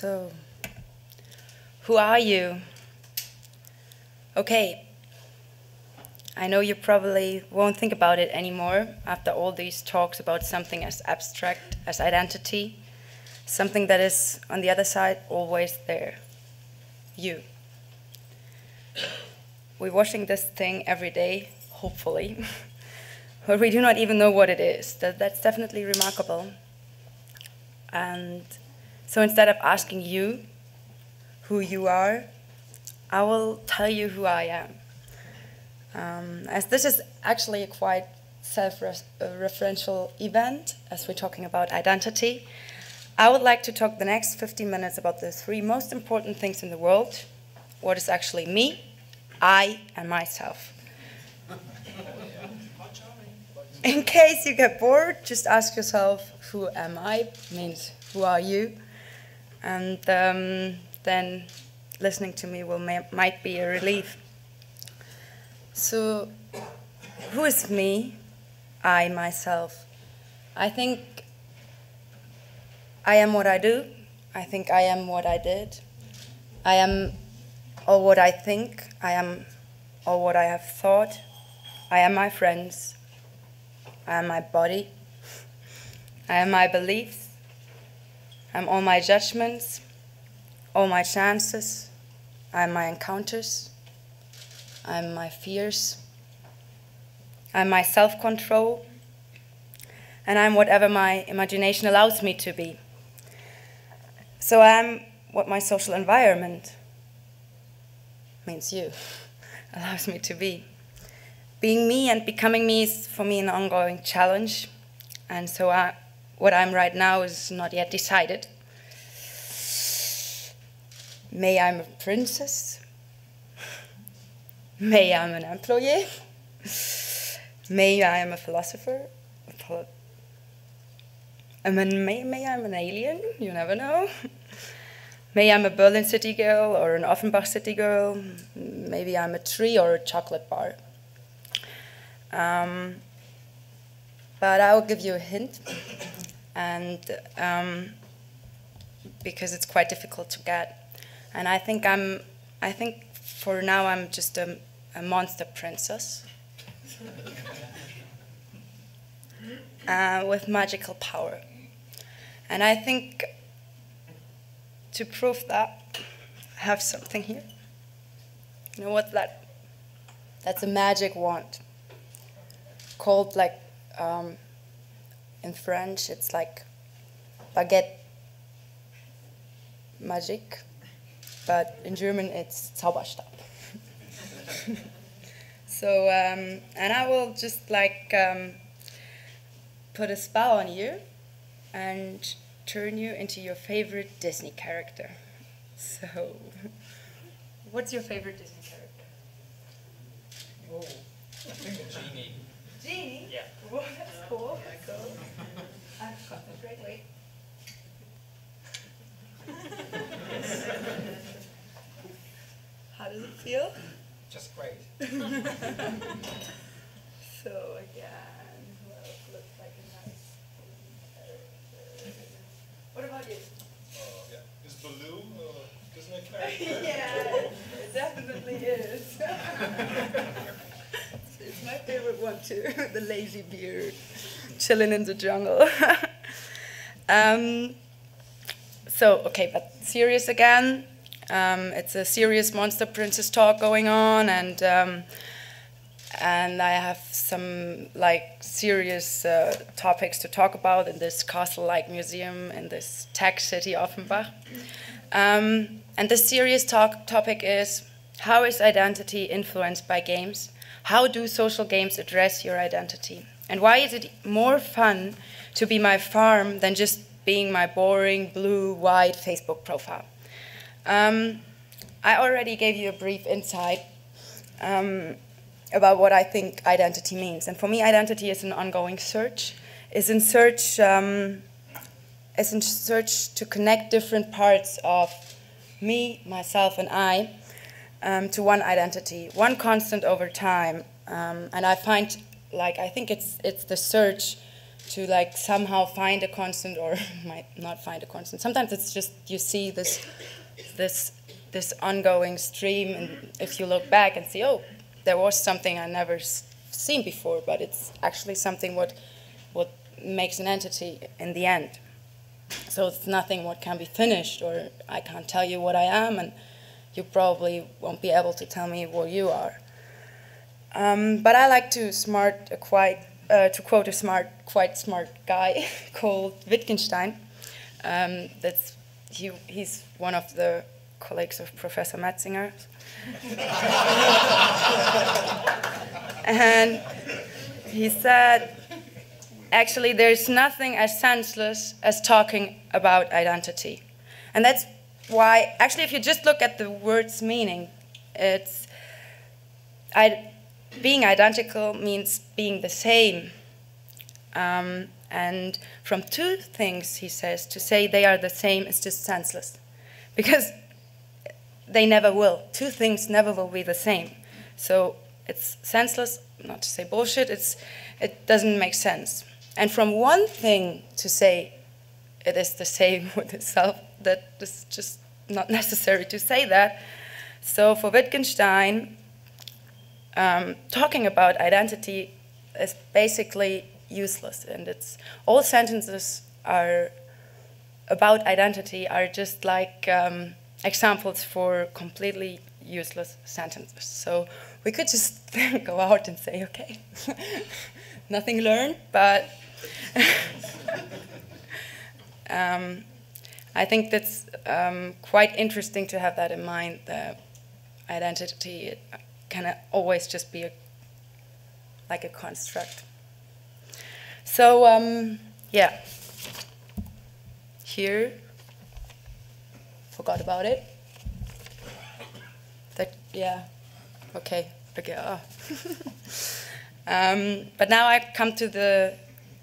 So, who are you? Okay, I know you probably won't think about it anymore after all these talks about something as abstract as identity, something that is on the other side always there you. We're watching this thing every day, hopefully, but we do not even know what it is. That, that's definitely remarkable. And so instead of asking you who you are, I will tell you who I am. Um, as this is actually a quite self-referential event, as we're talking about identity, I would like to talk the next 15 minutes about the three most important things in the world, what is actually me, I, and myself. In case you get bored, just ask yourself, who am I? Means, who are you? And um, then listening to me will might be a relief. So, who is me? I, myself. I think I am what I do. I think I am what I did. I am all what I think. I am all what I have thought. I am my friends. I am my body. I am my beliefs. I am all my judgments, all my chances. I am my encounters. I'm my fears, I'm my self control, and I'm whatever my imagination allows me to be. So I'm what my social environment means you allows me to be. Being me and becoming me is for me an ongoing challenge, and so I, what I'm right now is not yet decided. May I'm a princess, May I am an employee. May I am a philosopher. I mean, may, may I'm an alien, you never know. May I'm a Berlin city girl or an Offenbach city girl. Maybe I'm a tree or a chocolate bar. Um, but I will give you a hint, and um, because it's quite difficult to get, and I think I'm, I think for now I'm just a a monster princess uh, with magical power. And I think to prove that, I have something here. You know what that? That's a magic wand called like um, in French it's like baguette magic, but in German it's Zauberstab. so, um, and I will just like um, put a spell on you and turn you into your favorite Disney character. So, what's your favorite Disney character? Oh, I think Genie. Genie? Yeah. Oh, that's cool. That's cool. I've got a great weight. How does it feel? Just great. so again, well, looks like a nice What about you? Uh, yeah. Is Baloo a Disney character? yeah, it definitely is. My favorite one too, the lazy beard, chilling in the jungle. um, so, okay, but serious again. Um, it's a serious Monster Princess talk going on, and um, and I have some like serious uh, topics to talk about in this castle-like museum in this tech city Offenbach. Um, and the serious talk topic is how is identity influenced by games? How do social games address your identity? And why is it more fun to be my farm than just being my boring blue-white Facebook profile? Um, I already gave you a brief insight um, about what I think identity means. And for me, identity is an ongoing search, is in search, um, is in search to connect different parts of me, myself, and I um, to one identity, one constant over time. Um, and I find, like, I think it's, it's the search to like somehow find a constant or might not find a constant. Sometimes it's just you see this this this ongoing stream, and if you look back and see, oh, there was something I never seen before, but it's actually something what what makes an entity in the end. So it's nothing what can be finished, or I can't tell you what I am, and you probably won't be able to tell me what you are. Um, but I like to smart, quite, uh, to quote a smart, quite smart guy called Wittgenstein. Um, that's he, he's one of the colleagues of Professor Metzinger. and he said, actually, there's nothing as senseless as talking about identity. And that's why, actually, if you just look at the word's meaning, it's I, being identical means being the same. Um, and from two things, he says, to say they are the same is just senseless. Because they never will. Two things never will be the same. So it's senseless, not to say bullshit, it's, it doesn't make sense. And from one thing to say it is the same with itself, that is just not necessary to say that. So for Wittgenstein, um, talking about identity is basically useless, and it's all sentences are about identity are just like um, examples for completely useless sentences. So we could just go out and say, okay, nothing learned, but um, I think that's um, quite interesting to have that in mind. The identity can always just be a, like a construct. So um, yeah, here forgot about it. That yeah, okay, okay. Oh. um, but now I come to the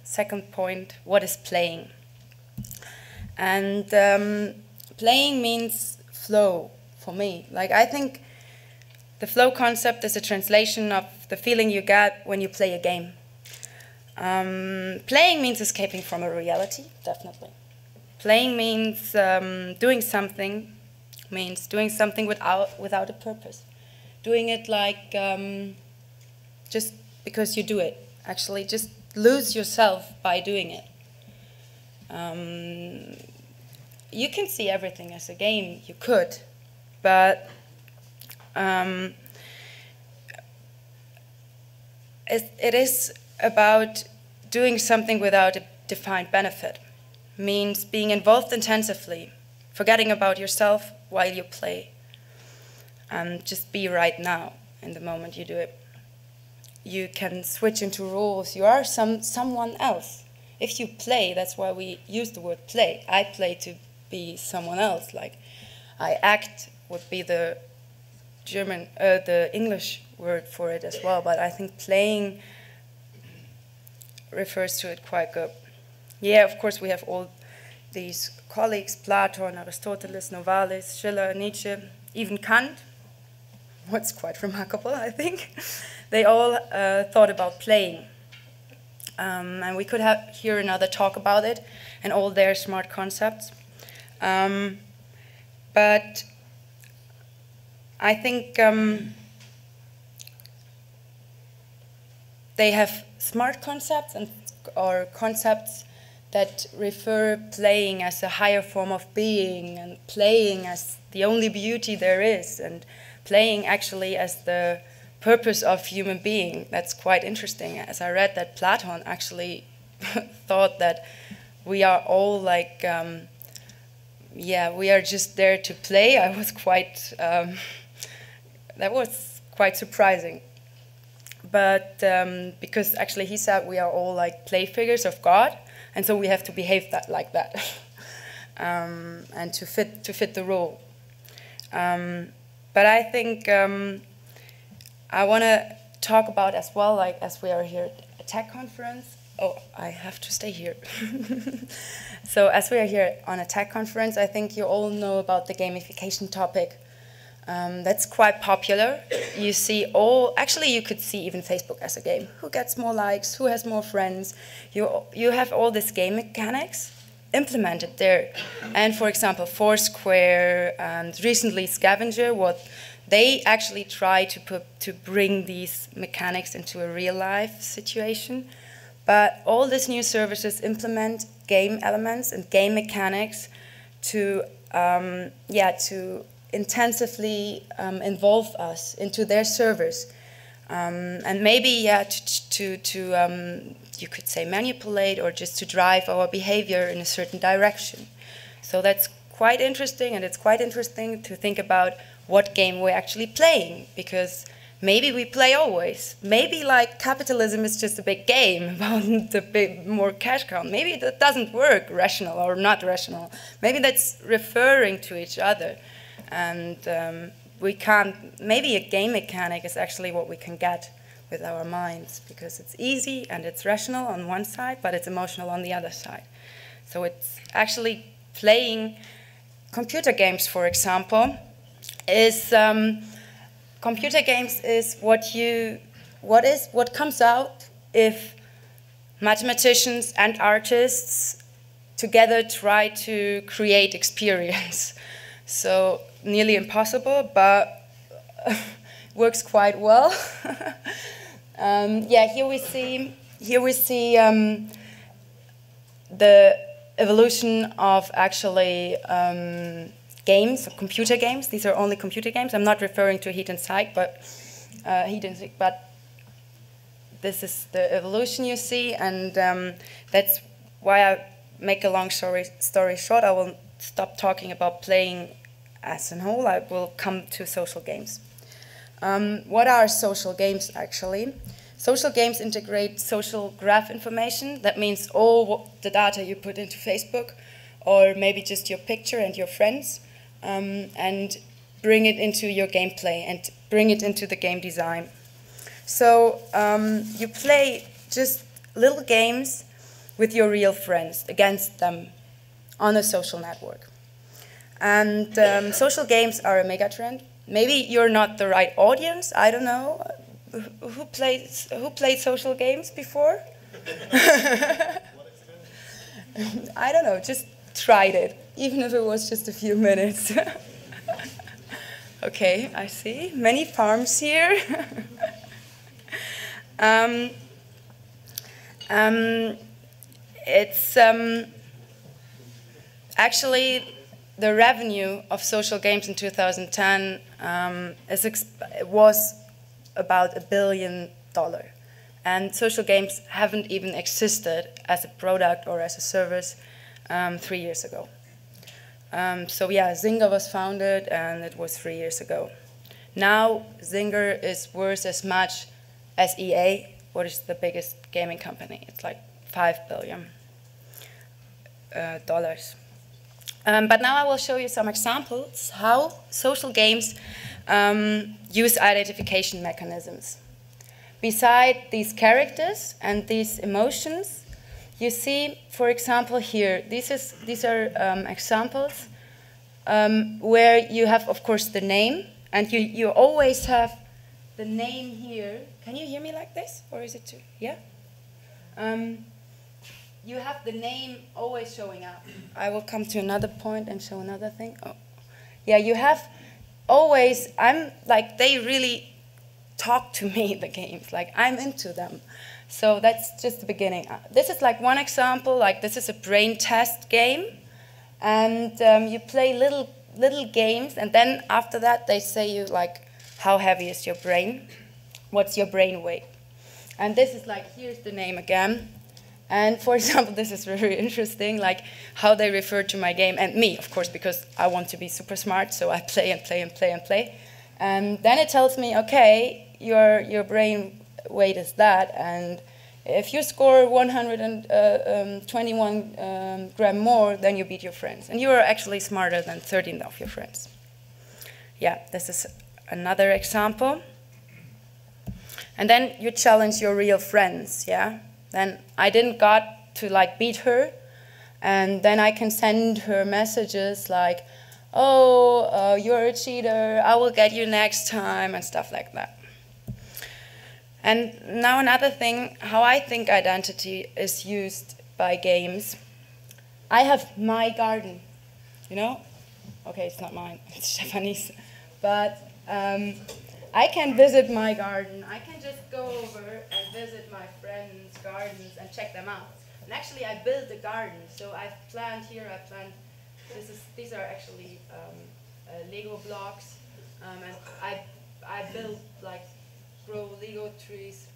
second point. What is playing? And um, playing means flow for me. Like I think the flow concept is a translation of the feeling you get when you play a game. Um, playing means escaping from a reality, definitely. Playing means um, doing something, means doing something without, without a purpose. Doing it like um, just because you do it. Actually, just lose yourself by doing it. Um, you can see everything as a game, you could, but um, it, it is about doing something without a defined benefit. Means being involved intensively, forgetting about yourself while you play. and just be right now in the moment you do it. You can switch into roles. You are some someone else if you play, that's why we use the word play. I play to be someone else. Like I act would be the German, uh, the English word for it as well. But I think playing refers to it quite good. Yeah, of course we have all these colleagues: Platon, Aristoteles, Novalis, Schiller, Nietzsche, even Kant. What's quite remarkable, I think. they all uh, thought about playing um, and we could have hear another talk about it and all their smart concepts. Um, but I think um, they have smart concepts and or concepts that refer playing as a higher form of being and playing as the only beauty there is and playing actually as the purpose of human being. That's quite interesting. As I read that Platon actually thought that we are all like, um, yeah, we are just there to play. I was quite, um, that was quite surprising. But um, because actually he said we are all like play figures of God, and so we have to behave that like that, um, and to fit to fit the role. Um, but I think um, I want to talk about as well, like as we are here at a tech conference. Oh, I have to stay here. so as we are here on a tech conference, I think you all know about the gamification topic. Um, that's quite popular. You see all, actually, you could see even Facebook as a game. Who gets more likes? Who has more friends? You, you have all these game mechanics implemented there. And for example, Foursquare and recently SCVNGR, what they actually try to put, to bring these mechanics into a real life situation. But all these new services implement game elements and game mechanics to, um, yeah, to intensively um, involve us into their servers. Um, and maybe, yeah, to, to, to um, you could say manipulate or just to drive our behavior in a certain direction. So that's quite interesting, and it's quite interesting to think about what game we're actually playing, because maybe we play always. Maybe like capitalism is just a big game about the big more cash count. Maybe that doesn't work, rational or not rational. Maybe that's referring to each other and um, we can't. Maybe a game mechanic is actually what we can get with our minds because it's easy and it's rational on one side, but it's emotional on the other side. So it's actually playing computer games, for example, is um, computer games is what you what is what comes out if mathematicians and artists together try to create experience. So nearly impossible, but works quite well. um, yeah, here we see here we see um, the evolution of actually um, games, computer games. These are only computer games. I'm not referring to Heat and Psych, but uh, Heat and Psych, but this is the evolution you see, and um, that's why I make a long story story short. I will stop talking about playing as a whole, I will come to social games. Um, what are social games actually? Social games integrate social graph information. That means all the data you put into Facebook, or maybe just your picture and your friends, um, and bring it into your gameplay and bring it into the game design. So um, you play just little games with your real friends against them on a social network. And um, social games are a megatrend. Maybe you're not the right audience. I don't know. Who played who played social games before? I don't know. Just tried it, even if it was just a few minutes. okay, I see many farms here. um, um, it's um, actually the revenue of social games in 2010 um, was about a billion dollar. And social games haven't even existed as a product or as a service um, three years ago. Um, so yeah, Zynga was founded and it was three years ago. Now Zynga is worth as much as EA, what is the biggest gaming company. It's like five billion uh, dollars. Um, but now I will show you some examples how social games um, use identification mechanisms. Beside these characters and these emotions, you see, for example, here, this is, these are um, examples um, where you have, of course, the name, and you, you always have the name here. Can you hear me like this, or is it too? Yeah? Um, you have the name always showing up. I will come to another point and show another thing. Oh. Yeah, you have always, I'm like, they really talk to me, the games. Like, I'm into them. So that's just the beginning. Uh, this is like one example, like this is a brain test game. And um, you play little, little games, and then after that, they say you like, how heavy is your brain? What's your brain weight? And this is like, here's the name again. And for example, this is very interesting, like how they refer to my game and me, of course, because I want to be super smart, so I play and play and play and play. And then it tells me, okay, your your brain weight is that, and if you score 121 uh, um, gram more, then you beat your friends, and you are actually smarter than 13 of your friends. Yeah, this is another example. And then you challenge your real friends, yeah then I didn't got to like beat her, and then I can send her messages like, oh, uh, you're a cheater, I will get you next time, and stuff like that. And now another thing, how I think identity is used by games. I have my garden, you know? Okay, it's not mine, it's Stephanie's. But um, I can visit my garden. I can just go over and visit my friends' gardens and check them out. And actually, I built a garden. So I've planted here, I've planted, this is, these are actually um, uh, Lego blocks. Um, and I, I built like, grow legal trees.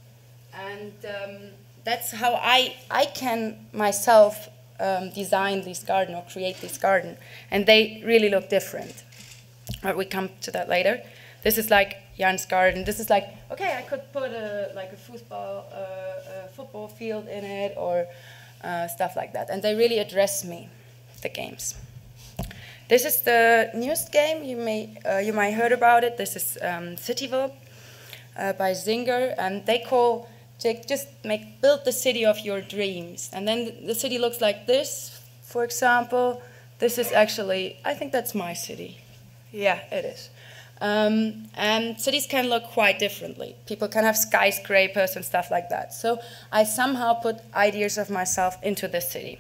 And um, that's how I, I can myself um, design this garden or create this garden. And they really look different. But we come to that later. This is like Jan's garden. This is like, okay, I could put a, like a football, uh, a football field in it or uh, stuff like that. And they really address me, the games. This is the newest game. You may uh, you might heard about it. This is um, Cityville uh, by Zynga, and they call they just make build the city of your dreams. And then the city looks like this, for example. This is actually I think that's my city. Yeah, it is. Um, and cities can look quite differently. People can have skyscrapers and stuff like that. So I somehow put ideas of myself into this city.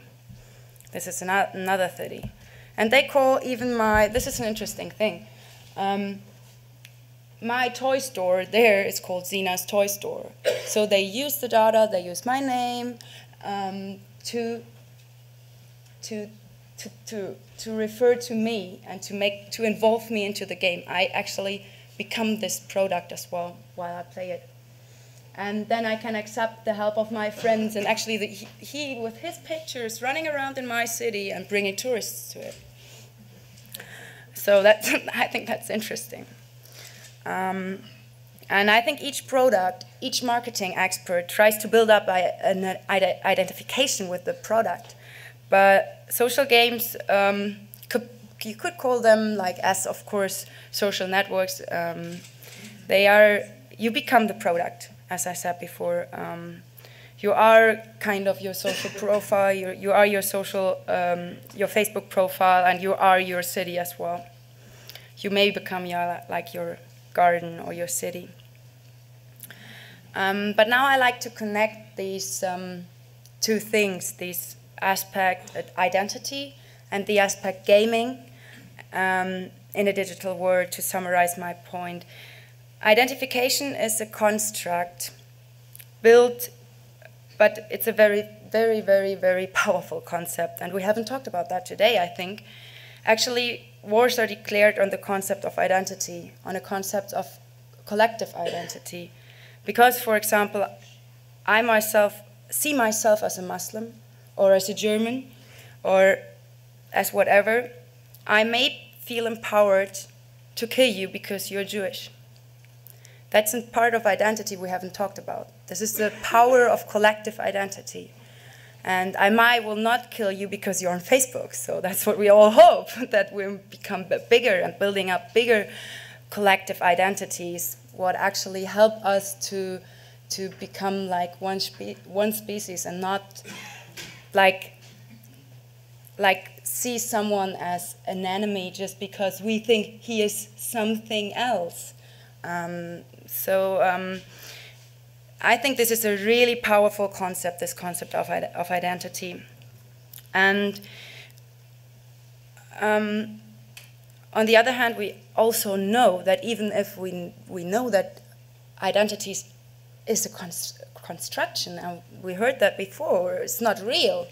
This is another city. And they call even my, this is an interesting thing. Um, my toy store there is called Sina's Toy Store. So they use the data, they use my name um, to, to to, to, to refer to me and to make to involve me into the game. I actually become this product as well while I play it. And then I can accept the help of my friends and actually the, he, he, with his pictures running around in my city and bringing tourists to it. So that I think that's interesting. Um, and I think each product, each marketing expert tries to build up an identification with the product. But social games, um, could, you could call them like as of course social networks. Um, they are you become the product, as I said before. Um, you are kind of your social profile. You you are your social um, your Facebook profile, and you are your city as well. You may become your like your garden or your city. Um, but now I like to connect these um, two things, this aspect identity and the aspect gaming um, in a digital world to summarize my point. Identification is a construct built, but it's a very, very, very, very powerful concept, and we haven't talked about that today, I think. Actually, wars are declared on the concept of identity, on a concept of collective identity. Because, for example, I myself see myself as a Muslim, or as a German or as whatever, I may feel empowered to kill you because you're Jewish. That's a part of identity we haven't talked about. This is the power of collective identity. And I might will not kill you because you're on Facebook. So that's what we all hope, that we become bigger and building up bigger collective identities, what actually help us to, to become like one, spe one species and not like like see someone as an enemy just because we think he is something else. Um, so um, I think this is a really powerful concept, this concept of, of identity. And um, on the other hand, we also know that even if we, we know that identity is a construction, and we heard that before, it's not real.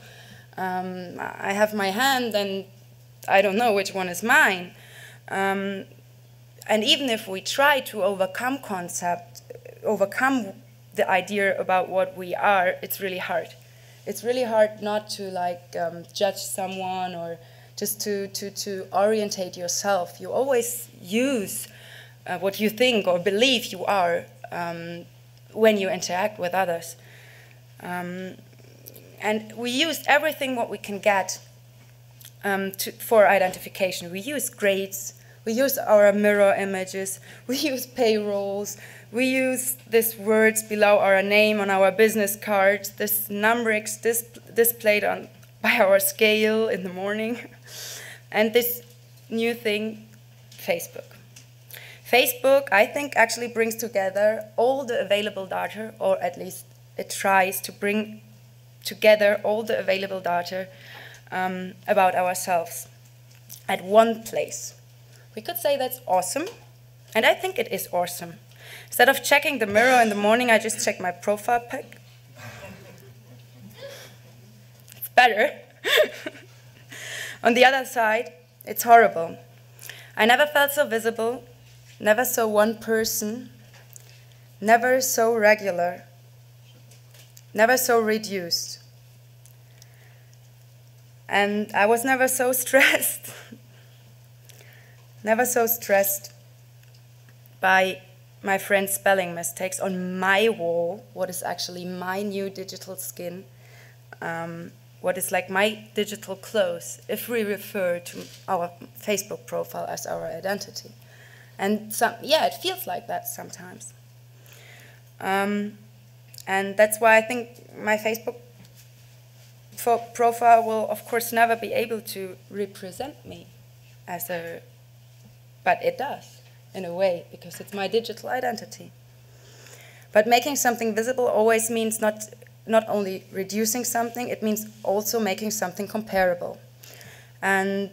Um, I have my hand and I don't know which one is mine. Um, and even if we try to overcome concept, overcome the idea about what we are, it's really hard. It's really hard not to like um, judge someone or just to, to, to orientate yourself. You always use uh, what you think or believe you are um, when you interact with others. Um, and we use everything what we can get um, to, for identification. We use grades, we use our mirror images, we use payrolls, we use these words below our name on our business cards, this numerics dis displayed on, by our scale in the morning. And this new thing, Facebook. Facebook, I think, actually brings together all the available data, or at least it tries to bring together all the available data um, about ourselves at one place. We could say that's awesome, and I think it is awesome. Instead of checking the mirror in the morning, I just check my profile pic. It's better. On the other side, it's horrible. I never felt so visible, never so one person, never so regular, never so reduced. And I was never so stressed, never so stressed by my friend's spelling mistakes on my wall, what is actually my new digital skin, um, what is like my digital clothes, if we refer to our Facebook profile as our identity. And some, yeah, it feels like that sometimes. Um, and that's why I think my Facebook profile will, of course, never be able to represent me as a, but it does in a way because it's my digital identity. But making something visible always means not not only reducing something, it means also making something comparable. And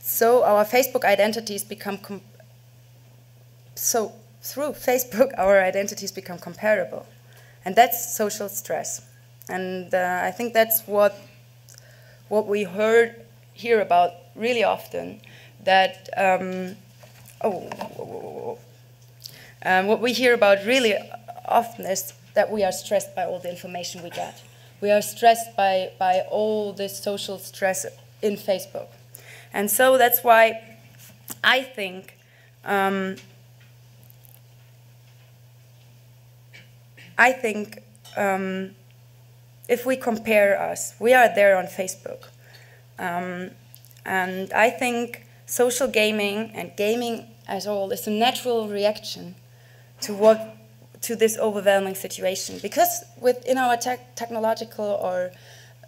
so our Facebook identities become so through Facebook our identities become comparable, and that's social stress. And uh, I think that's what what we heard hear about really often. That um, oh, um, what we hear about really often is that we are stressed by all the information we get. We are stressed by, by all this social stress in Facebook. And so that's why I think um, I think um, if we compare us, we are there on Facebook. Um, and I think social gaming and gaming as all is a natural reaction to what to this overwhelming situation. Because within our te technological or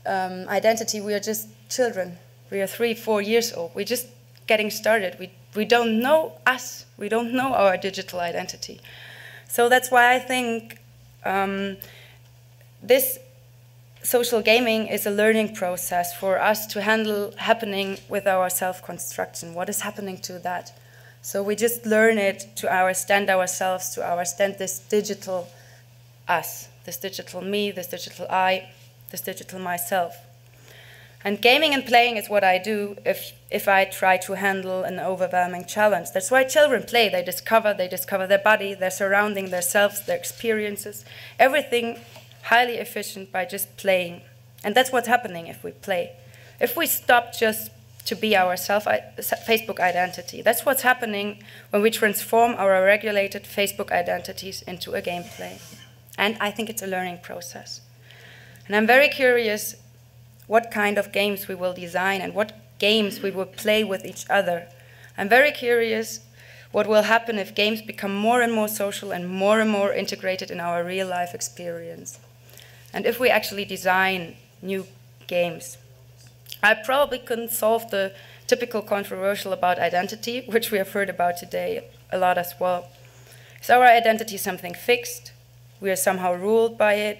um, identity we are just children. We are three four years old. We're just getting started. We, we don't know us. We don't know our digital identity. So that's why i think um, this social gaming is a learning process for us to handle happening with our self-construction. What is happening to that so we just learn it to understand ourselves, to understand this digital us, this digital me, this digital I, this digital myself. And gaming and playing is what I do if, if I try to handle an overwhelming challenge. That's why children play. They discover, they discover their body, their surrounding, themselves, their experiences, everything highly efficient by just playing. And that's what's happening if we play. If we stop just to be our self uh, Facebook identity. That's what's happening when we transform our regulated Facebook identities into a gameplay. And I think it's a learning process. And I'm very curious what kind of games we will design and what games we will play with each other. I'm very curious what will happen if games become more and more social and more and more integrated in our real life experience. And if we actually design new games I probably couldn't solve the typical controversial about identity, which we have heard about today a lot as well. Is our identity something fixed? We are somehow ruled by it?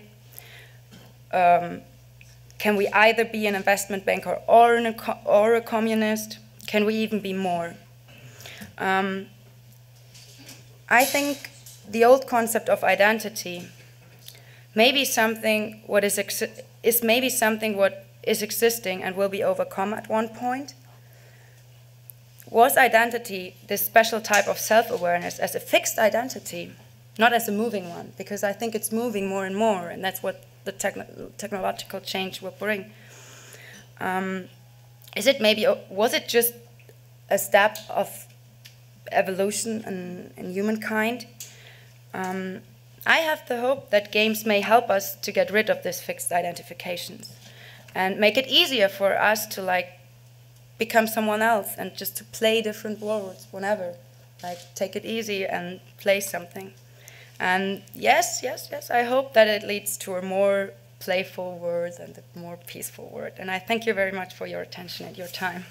Um, can we either be an investment banker or, an, or a communist? Can we even be more? Um, I think the old concept of identity may be something what is, is maybe something what is existing and will be overcome at one point? Was identity this special type of self awareness as a fixed identity, not as a moving one? Because I think it's moving more and more, and that's what the techno technological change will bring. Um, is it maybe, was it just a step of evolution in, in humankind? Um, I have the hope that games may help us to get rid of these fixed identifications and make it easier for us to like become someone else and just to play different worlds whenever like take it easy and play something. And yes yes yes i hope that it leads to a more playful world and a more peaceful world. And i thank you very much for your attention and your time